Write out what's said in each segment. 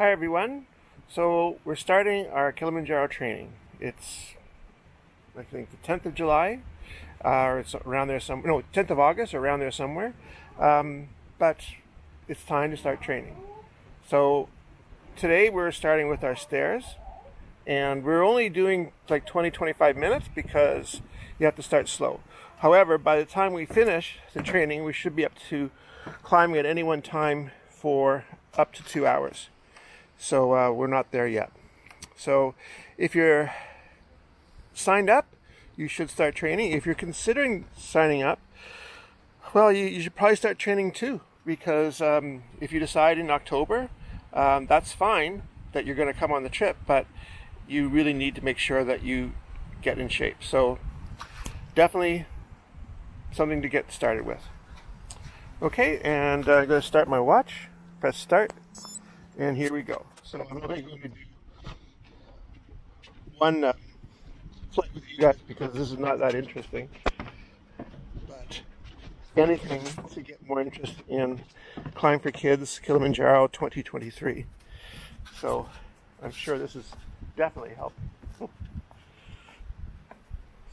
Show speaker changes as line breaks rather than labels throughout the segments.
Hi everyone. So we're starting our Kilimanjaro training. It's I think the 10th of July, uh, or it's around there some no 10th of August, or around there somewhere. Um, but it's time to start training. So today we're starting with our stairs, and we're only doing like 20-25 minutes because you have to start slow. However, by the time we finish the training, we should be up to climbing at any one time for up to two hours. So uh, we're not there yet. So if you're signed up, you should start training. If you're considering signing up, well, you, you should probably start training too. Because um, if you decide in October, um, that's fine that you're going to come on the trip, but you really need to make sure that you get in shape. So definitely something to get started with. Okay, and uh, I'm going to start my watch. Press start, and here we go. So I'm only going to do one uh, flight with you guys because this is not that interesting. But anything to get more interest in Climb for Kids Kilimanjaro 2023. So I'm sure this is definitely helping.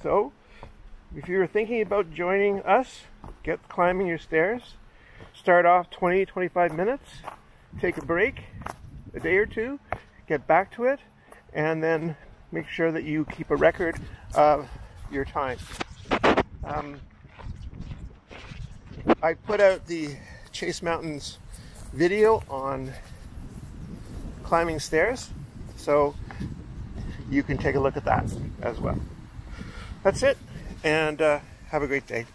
so if you're thinking about joining us, get climbing your stairs. Start off 20 25 minutes, take a break, a day or two, get back to it, and then make sure that you keep a record of your time. Um, I put out the Chase Mountains video on climbing stairs, so you can take a look at that as well. That's it, and uh, have a great day.